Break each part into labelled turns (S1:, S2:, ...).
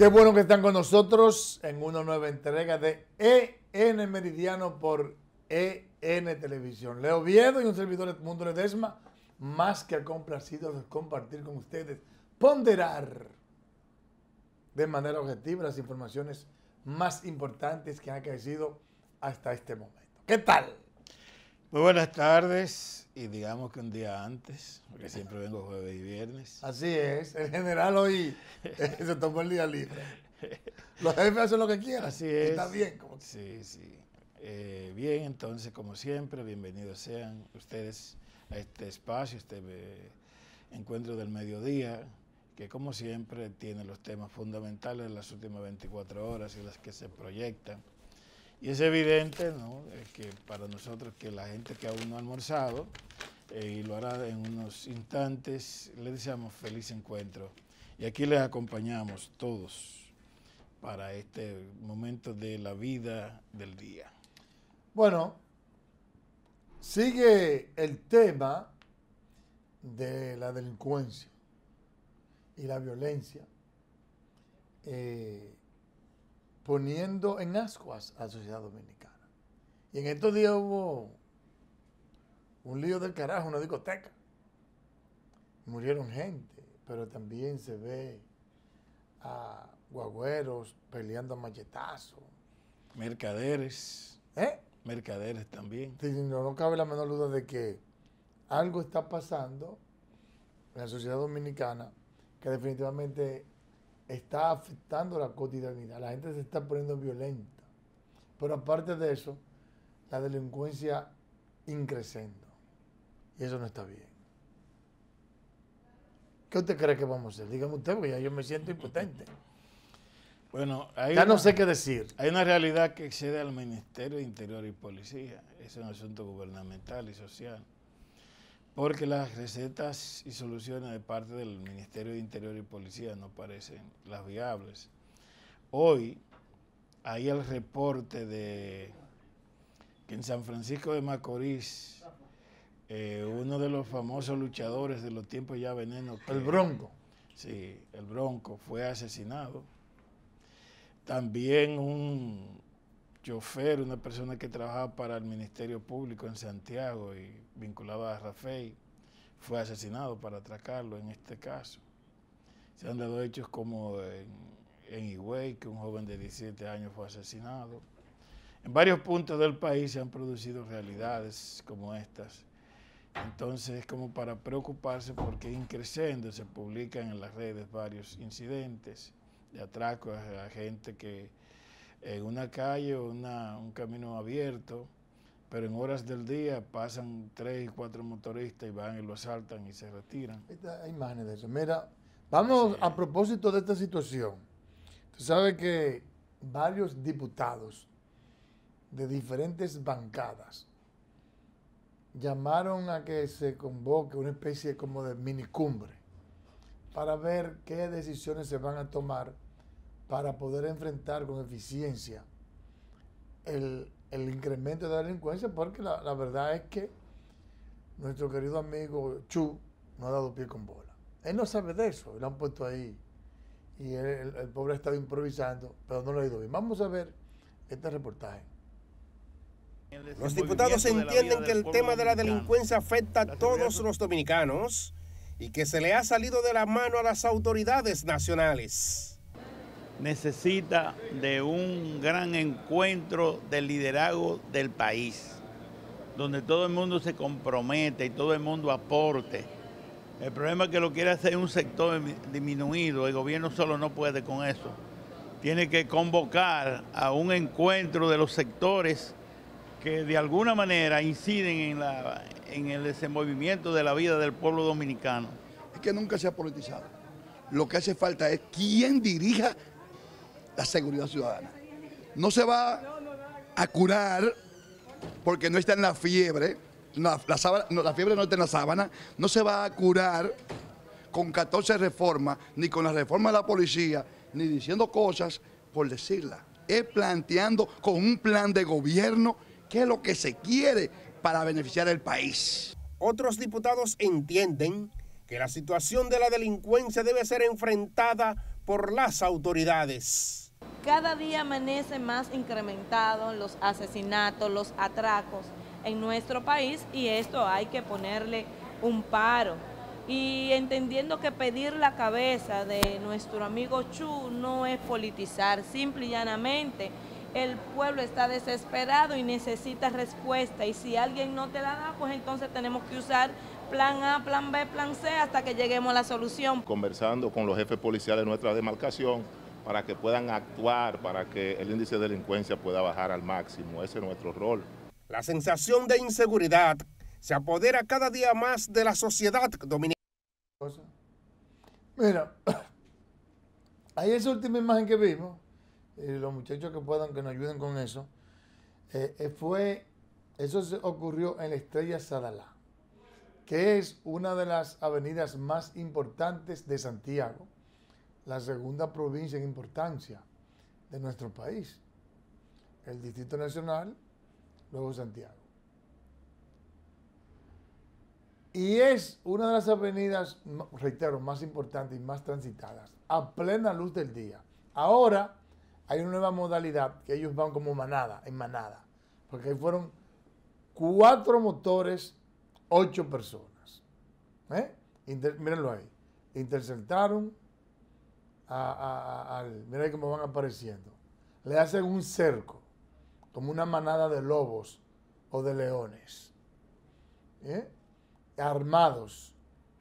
S1: Qué bueno que están con nosotros en una nueva entrega de EN Meridiano por EN Televisión. Leo Viedo y un servidor de Mundo Ledesma, más que complacido de compartir con ustedes, ponderar de manera objetiva las informaciones más importantes que han acaecido hasta este momento. ¿Qué tal?
S2: Muy buenas tardes y digamos que un día antes, porque siempre vengo jueves y viernes.
S1: Así es, el general hoy se tomó el día libre. Los jefes hacen lo que quieran.
S2: Así es.
S1: Está bien. Como...
S2: Sí, sí. Eh, bien, entonces, como siempre, bienvenidos sean ustedes a este espacio, este eh, encuentro del mediodía, que como siempre tiene los temas fundamentales de las últimas 24 horas y las que se proyectan y es evidente ¿no? que para nosotros que la gente que aún no ha almorzado, eh, y lo hará en unos instantes, le deseamos feliz encuentro. Y aquí les acompañamos todos para este momento de la vida del día.
S1: Bueno, sigue el tema de la delincuencia y la violencia. Eh, poniendo en ascuas a la sociedad dominicana. Y en estos días hubo un lío del carajo, una discoteca. Murieron gente, pero también se ve a guagüeros peleando a machetazos.
S2: Mercaderes.
S1: ¿Eh?
S2: Mercaderes también.
S1: no, no cabe la menor duda de que algo está pasando en la sociedad dominicana que definitivamente está afectando la cotidianidad. La gente se está poniendo violenta. Pero aparte de eso, la delincuencia increciendo. Y eso no está bien. ¿Qué usted cree que vamos a hacer? Dígame usted, porque ya yo me siento impotente.
S2: Bueno,
S1: ya no sé qué decir.
S2: Hay una realidad que excede al Ministerio de Interior y Policía. Es un asunto gubernamental y social porque las recetas y soluciones de parte del Ministerio de Interior y Policía no parecen las viables. Hoy hay el reporte de que en San Francisco de Macorís, eh, uno de los famosos luchadores de los tiempos ya venenos.
S1: el Bronco.
S2: Sí, el Bronco fue asesinado. También un chofer, una persona que trabajaba para el Ministerio Público en Santiago y vinculado a Rafael, fue asesinado para atracarlo en este caso. Se han dado hechos como en, en Higüey, que un joven de 17 años fue asesinado. En varios puntos del país se han producido realidades como estas. Entonces, como para preocuparse porque increciendo se publican en las redes varios incidentes de atracos a gente que en una calle o un camino abierto, pero en horas del día pasan tres y cuatro motoristas y van y lo asaltan y se retiran.
S1: Hay imágenes de eso. Mira, vamos a propósito de esta situación. Tú sabes que varios diputados de diferentes bancadas llamaron a que se convoque una especie como de minicumbre para ver qué decisiones se van a tomar para poder enfrentar con eficiencia el, incremento de la delincuencia, porque la, verdad es que nuestro querido amigo Chu no ha dado pie con bola. Él no sabe de eso, lo han puesto ahí y el, pobre ha estado improvisando, pero no lo ha ido bien. Vamos a ver este reportaje.
S3: Los diputados entienden que el tema de la delincuencia afecta a todos los dominicanos y que se le ha salido de la mano a las autoridades nacionales
S4: necesita de un gran encuentro del liderazgo del país, donde todo el mundo se compromete y todo el mundo aporte. El problema es que lo quiere hacer un sector disminuido, el gobierno solo no puede con eso. Tiene que convocar a un encuentro de los sectores que de alguna manera inciden en, la, en el desenvolvimiento de la vida del pueblo dominicano.
S5: Es que nunca se ha politizado. Lo que hace falta es quien dirija la seguridad ciudadana. No se va a curar porque no está en la fiebre, la, fiebre no está en la sábana, no se va a curar con 14 reformas, ni con la reforma de la policía, ni diciendo cosas por decirla. Es planteando con un plan de gobierno qué es lo que se quiere para beneficiar al país.
S3: Otros diputados entienden que la situación de la delincuencia debe ser enfrentada por las autoridades.
S6: Cada día amanece más incrementado los asesinatos, los atracos en nuestro país y esto hay que ponerle un paro. Y entendiendo que pedir la cabeza de nuestro amigo Chu no es politizar, simple y llanamente el pueblo está desesperado y necesita respuesta y si alguien no te la da, pues entonces tenemos que usar plan A, plan B, plan C hasta que lleguemos a la solución.
S7: Conversando con los jefes policiales de nuestra demarcación para que puedan actuar, para que el índice de delincuencia pueda bajar al máximo. Ese es nuestro rol.
S3: La sensación de inseguridad se apodera cada día más de la sociedad dominicana.
S1: Mira, ahí esa última imagen que vimos, y los muchachos que puedan que nos ayuden con eso, eh, eh, fue, eso se ocurrió en la Estrella Sadalá, que es una de las avenidas más importantes de Santiago, la segunda provincia en importancia de nuestro país. El Distrito Nacional, luego Santiago. Y es una de las avenidas, reitero, más importantes y más transitadas, a plena luz del día. Ahora hay una nueva modalidad que ellos van como manada, en manada, porque ahí fueron cuatro motores, ocho personas. ¿Eh? mírenlo ahí. Interceptaron al. Miren cómo van apareciendo. Le hacen un cerco, como una manada de lobos o de leones. ¿Eh? armados.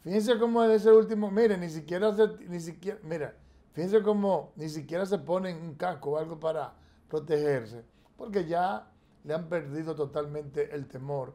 S1: Fíjense cómo es ese último, miren, ni siquiera se, ni siquiera, mira, fíjense cómo ni siquiera se ponen un casco o algo para protegerse, porque ya le han perdido totalmente el temor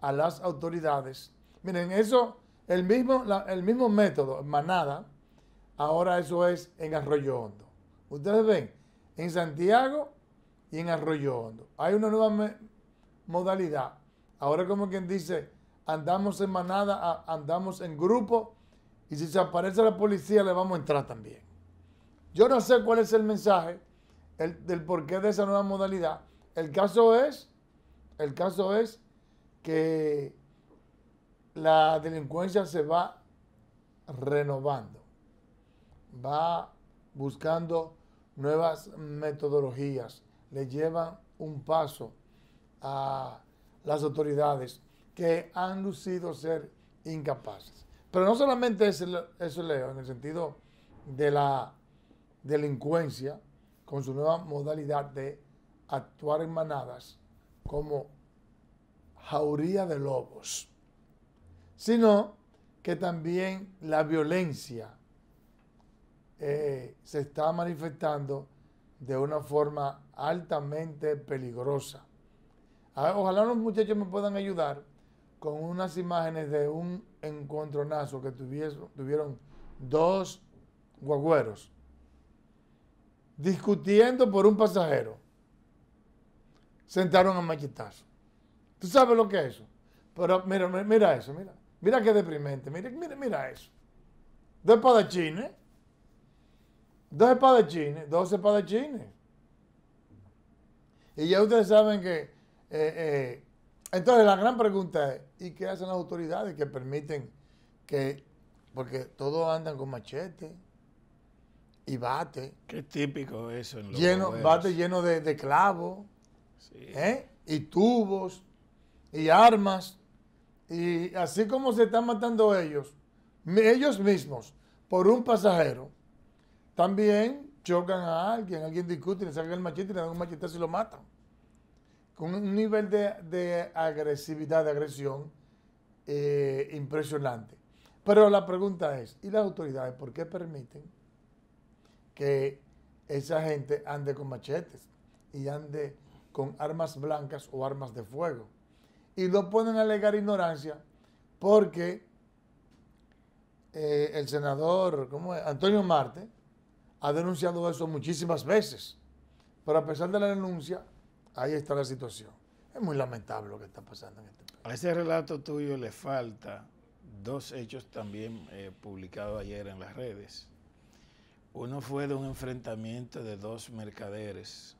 S1: a las autoridades. Miren, eso, el mismo, el mismo método, manada, ahora eso es en Arroyo Hondo. Ustedes ven, en Santiago y en Arroyo Hondo. Hay una nueva modalidad. Ahora como quien dice, andamos en manada, andamos en grupo y si se aparece la policía le vamos a entrar también. Yo no sé cuál es el mensaje del porqué de esa nueva modalidad. El caso es, el caso es que la delincuencia se va renovando, va buscando nuevas metodologías, le llevan un paso a las autoridades que han lucido ser incapaces. Pero no solamente eso, eso leo, en el sentido de la delincuencia, con su nueva modalidad de actuar en manadas como jauría de lobos, sino que también la violencia eh, se está manifestando de una forma altamente peligrosa. Ah, ojalá los muchachos me puedan ayudar con unas imágenes de un encontronazo que tuvieron, tuvieron dos guagüeros discutiendo por un pasajero. Sentaron a machetazo. ¿Tú sabes lo que es eso? Pero mira, mira eso, mira. Mira qué deprimente. Mira, mira, mira eso. Dos espadachines. Dos espadachines. Dos espadachines. Y ya ustedes saben que eh, eh, entonces la gran pregunta es, ¿y qué hacen las autoridades que permiten que, porque todos andan con machete y bate?
S2: Qué típico eso. En
S1: los lleno, bate lleno de, clavos, ¿eh? y tubos, y armas, y así como se están matando ellos, ellos mismos, por un pasajero, también chocan a alguien, alguien discute, le sacan el machete y le dan un machete y lo matan con un nivel de, agresividad, de agresión eh, impresionante. Pero la pregunta es, ¿y las autoridades por qué permiten que esa gente ande con machetes y ande con armas blancas o armas de fuego? Y lo ponen a alegar ignorancia porque eh, el senador ¿cómo Antonio Marte ha denunciado eso muchísimas veces. Pero a pesar de la denuncia, ahí está la situación. Es muy lamentable lo que está pasando en este país.
S2: A ese relato tuyo le falta dos hechos también eh, publicados ayer en las redes. Uno fue de un enfrentamiento de dos mercaderes,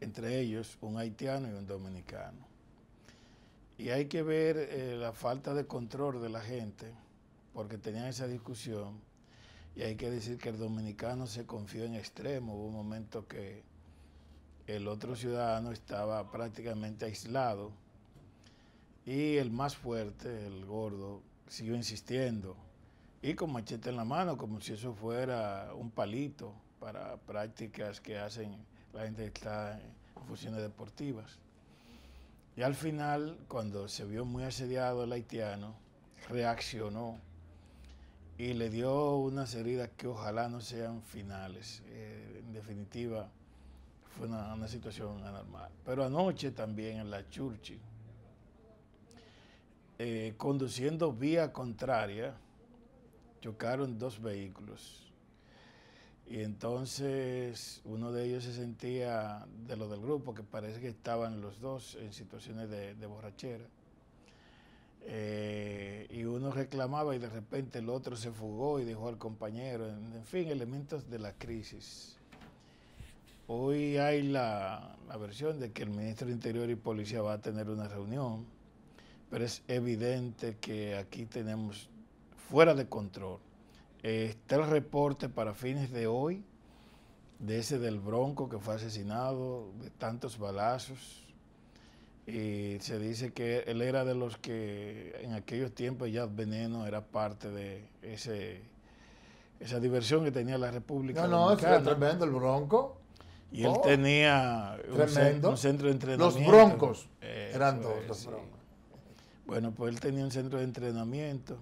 S2: entre ellos un haitiano y un dominicano. Y hay que ver eh, la falta de control de la gente, porque tenían esa discusión, Y hay que decir que el dominicano se confió en extremo. Hubo un momento que el otro ciudadano estaba prácticamente aislado y el más fuerte, el gordo, siguió insistiendo y con machete en la mano, como si eso fuera un palito para prácticas que hacen la gente que está en funciones deportivas. Y al final, cuando se vio muy asediado el haitiano, reaccionó y le dio unas heridas que ojalá no sean finales. Eh, en definitiva, fue una, situación anormal. Pero anoche también en la Churchill, eh, conduciendo vía contraria, chocaron dos vehículos. Y entonces uno de ellos se sentía, de los del grupo, que parece que estaban los dos en situaciones de, borrachera. Eh, y uno reclamaba y de repente el otro se fugó y dejó al compañero. En, fin, elementos de la crisis. Hoy hay la, la versión de que el ministro de Interior y Policía va a tener una reunión, pero es evidente que aquí tenemos fuera de control. está el reporte para fines de hoy de ese del Bronco que fue asesinado, de tantos balazos. Y se dice que él era de los que en aquellos tiempos ya Veneno era parte de ese esa diversión que tenía la República.
S1: No, no, era tremendo el Bronco.
S2: Y él oh, tenía un, centro de entrenamiento.
S1: Los Broncos eran dos, los Broncos.
S2: Bueno, pues él tenía un centro de entrenamiento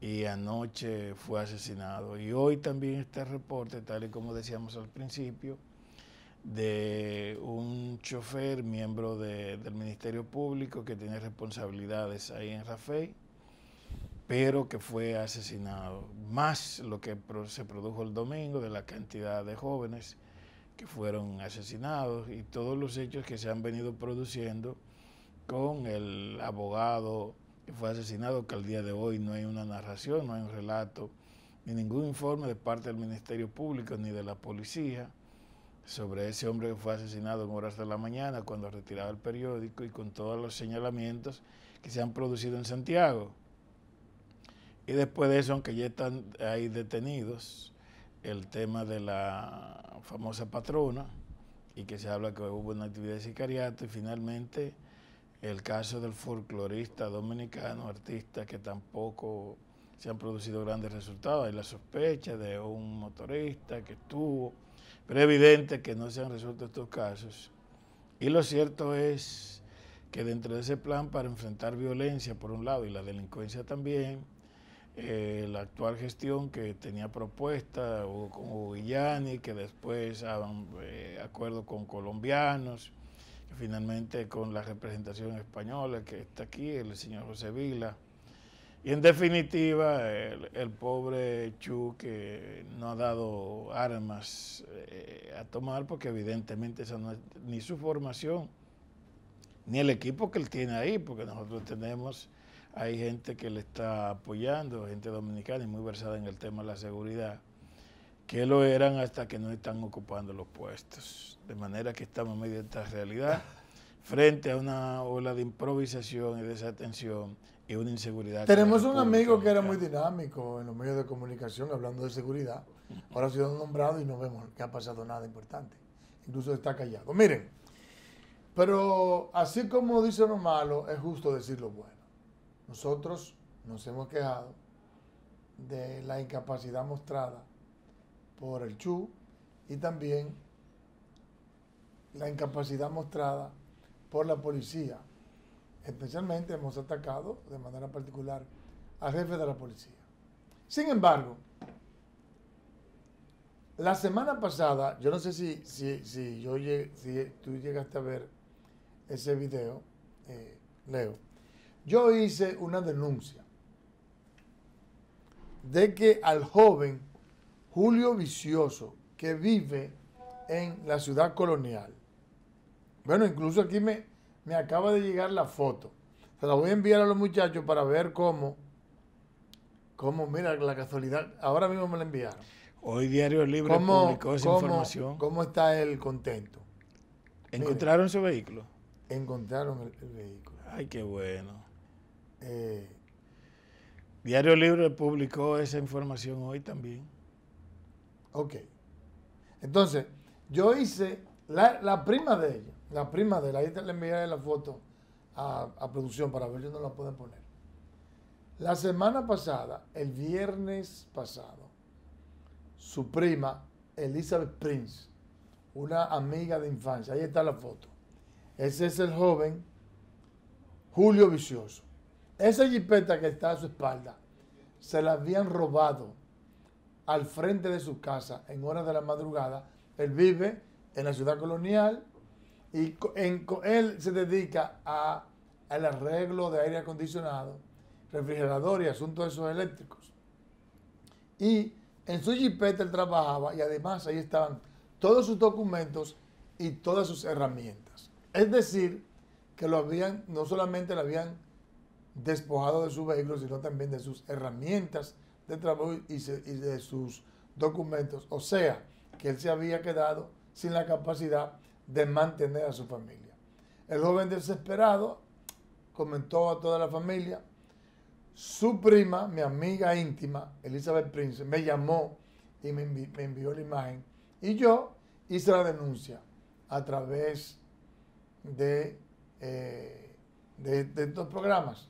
S2: y anoche fue asesinado. Y hoy también está el reporte, tal y como decíamos al principio, de un chofer, miembro del Ministerio Público, que tiene responsabilidades ahí en Rafael, pero que fue asesinado. Más lo que se produjo el domingo de la cantidad de jóvenes que fueron asesinados y todos los hechos que se han venido produciendo con el abogado que fue asesinado, que al día de hoy no hay una narración, no hay un relato, ni ningún informe de parte del Ministerio Público ni de la policía sobre ese hombre que fue asesinado en horas de la mañana cuando retiraba el periódico y con todos los señalamientos que se han producido en Santiago. Y después de eso, aunque ya están ahí detenidos, el tema de la famosa patrona y que se habla que hubo una actividad de sicariato y finalmente el caso del folclorista dominicano, artista que tampoco se han producido grandes resultados. Hay la sospecha de un motorista que estuvo, pero es evidente que no se han resuelto estos casos. Y lo cierto es que dentro de ese plan para enfrentar violencia por un lado y la delincuencia también, eh, la actual gestión que tenía propuesta o con Villani, que después eh, acuerdo con colombianos, finalmente con la representación española que está aquí, el señor José Vila. Y en definitiva, el, pobre Chu que no ha dado armas eh, a tomar porque evidentemente esa no es ni su formación, ni el equipo que él tiene ahí, porque nosotros tenemos, hay gente que le está apoyando, gente dominicana y muy versada en el tema de la seguridad, que lo eran hasta que no están ocupando los puestos. De manera que estamos medio de esta realidad frente a una ola de improvisación y desatención y una inseguridad.
S1: Tenemos un amigo que era muy dinámico en los medios de comunicación hablando de seguridad. Ahora ha sido nombrado y no vemos que ha pasado nada importante. Incluso está callado. Miren, pero así como dice lo malo, es justo decir lo bueno. Nosotros nos hemos quejado de la incapacidad mostrada por el CHU y también la incapacidad mostrada por la policía. Especialmente hemos atacado de manera particular al jefe de la policía. Sin embargo, la semana pasada, yo no sé si, si, yo, si tú llegaste a ver ese video, eh, Leo, yo hice una denuncia de que al joven Julio Vicioso, que vive en la ciudad colonial, bueno, incluso aquí me, me acaba de llegar la foto. Se la voy a enviar a los muchachos para ver cómo, cómo, mira, la casualidad, ahora mismo me la enviaron.
S2: Hoy Diario Libre publicó esa información.
S1: ¿Cómo está él contento?
S2: ¿Encontraron su vehículo?
S1: Encontraron el, vehículo.
S2: Ay, qué bueno. Eh, Diario Libre publicó esa información hoy también.
S1: Ok. Entonces, yo hice la, prima de ella, la prima de ella, ahí le envié la foto a, a producción para ver si no la pueden poner. La semana pasada, el viernes pasado, su prima, Elizabeth Prince, una amiga de infancia, ahí está la foto. Ese es el joven Julio Vicioso. Esa jipeta que está a su espalda, se la habían robado al frente de su casa en horas de la madrugada. Él vive en la ciudad colonial y él se dedica a, al arreglo de aire acondicionado, refrigerador y asuntos de esos eléctricos. Y en su jipeta él trabajaba y además ahí estaban todos sus documentos y todas sus herramientas. Es decir, que lo habían, no solamente lo habían despojado de su vehículo, sino también de sus herramientas de trabajo y, de sus documentos. O sea, que él se había quedado sin la capacidad de mantener a su familia. El joven desesperado comentó a toda la familia. Su prima, mi amiga íntima, Elizabeth Prince, me llamó y me, envió la imagen. Y yo hice la denuncia a través de, eh, de, estos programas.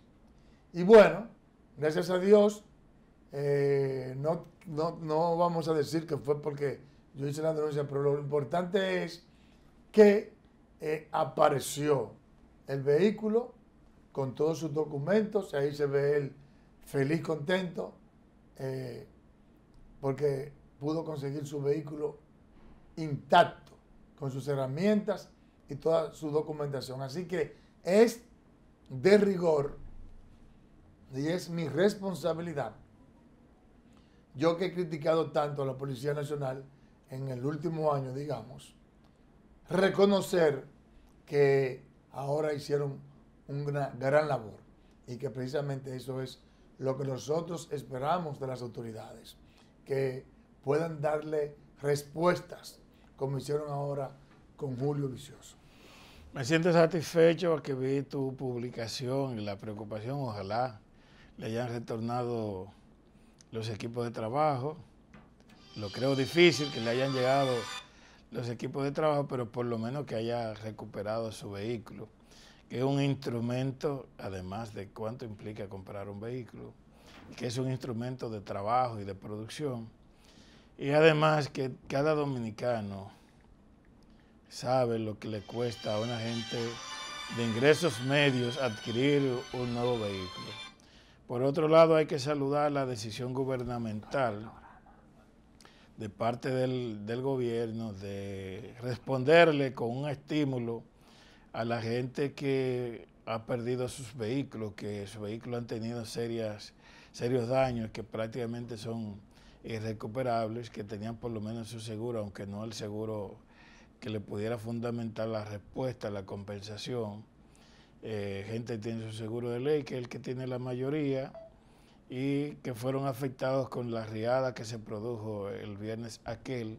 S1: Y bueno, gracias a Dios, eh, no, no, vamos a decir que fue porque yo hice la denuncia, pero lo importante es que eh, apareció el vehículo con todos sus documentos, ahí se ve él feliz, contento, eh, porque pudo conseguir su vehículo intacto, con sus herramientas y toda su documentación. Así que es de rigor y es mi responsabilidad, yo que he criticado tanto a la Policía Nacional en el último año, digamos, reconocer que ahora hicieron una gran labor y que precisamente eso es lo que nosotros esperamos de las autoridades, que puedan darle respuestas como hicieron ahora con Julio Vicioso.
S2: Me siento satisfecho que vi tu publicación y la preocupación, ojalá le hayan retornado los equipos de trabajo. Lo creo difícil que le hayan llegado los equipos de trabajo, pero por lo menos que haya recuperado su vehículo, que es un instrumento, además de cuánto implica comprar un vehículo, que es un instrumento de trabajo y de producción. Y además que cada dominicano sabe lo que le cuesta a una gente de ingresos medios adquirir un nuevo vehículo. Por otro lado, hay que saludar la decisión gubernamental de parte del, gobierno de responderle con un estímulo a la gente que ha perdido sus vehículos, que sus vehículos han tenido serias, serios daños que prácticamente son irrecuperables, que tenían por lo menos su seguro, aunque no el seguro que le pudiera fundamentar la respuesta, la compensación. Eh, gente tiene su seguro de ley, que es el que tiene la mayoría, y que fueron afectados con la riada que se produjo el viernes aquel,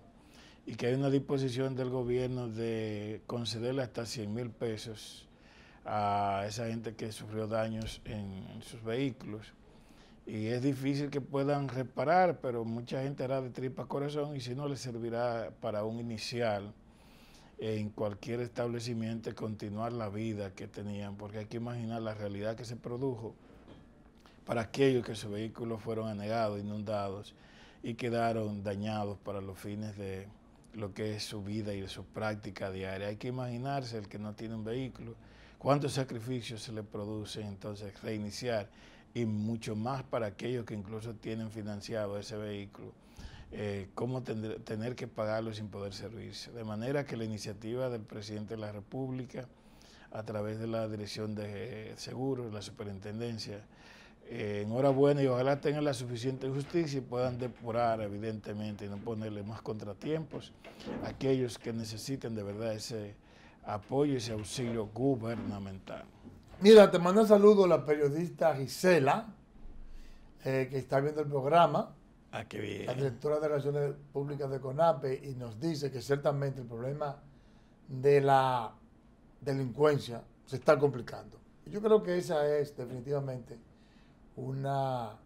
S2: y que hay una disposición del gobierno de concederle hasta 100 mil pesos a esa gente que sufrió daños en, sus vehículos. Y es difícil que puedan reparar, pero mucha gente hará de tripa corazón y si no les servirá para un inicial en cualquier establecimiento continuar la vida que tenían, porque hay que imaginar la realidad que se produjo para aquellos que sus vehículos fueron anegados, inundados y quedaron dañados para los fines de lo que es su vida y de su práctica diaria. Hay que imaginarse el que no tiene un vehículo, cuántos sacrificios se le producen entonces reiniciar y mucho más para aquellos que incluso tienen financiado ese vehículo eh, cómo tener que pagarlo sin poder servirse. De manera que la iniciativa del presidente de la República, a través de la Dirección de Seguros, la Superintendencia, eh, enhorabuena y ojalá tengan la suficiente justicia y puedan depurar, evidentemente, y no ponerle más contratiempos a aquellos que necesiten de verdad ese apoyo, ese auxilio gubernamental.
S1: Mira, te manda saludo la periodista Gisela, eh, que está viendo el programa.
S2: Ah,
S1: la directora de Relaciones Públicas de CONAPE y nos dice que ciertamente el problema de la delincuencia se está complicando. Yo creo que esa es definitivamente una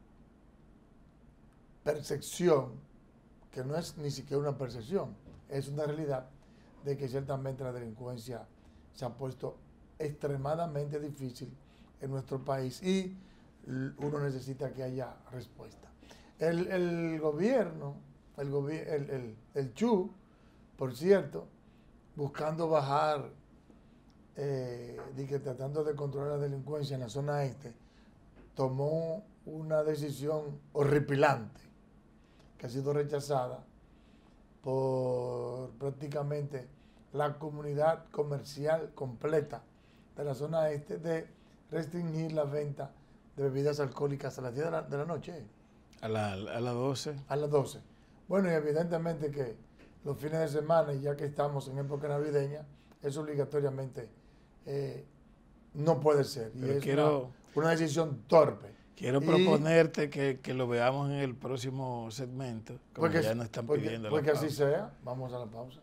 S1: percepción que no es ni siquiera una percepción, es una realidad de que ciertamente la delincuencia se ha puesto extremadamente difícil en nuestro país y uno necesita que haya respuesta. El, gobierno, el, el, el, CHU, por cierto, buscando bajar, eh, tratando de controlar la delincuencia en la zona este, tomó una decisión horripilante que ha sido rechazada por prácticamente la comunidad comercial completa de la zona este de restringir la venta de bebidas alcohólicas a las 10 de la, noche.
S2: A, la, a las 12.
S1: A las 12. Bueno, y evidentemente que los fines de semana, ya que estamos en época navideña, eso obligatoriamente eh, no puede ser. Y es una, decisión torpe.
S2: Quiero proponerte que, lo veamos en el próximo segmento, como ya nos están pidiendo.
S1: Porque así sea, vamos a la pausa.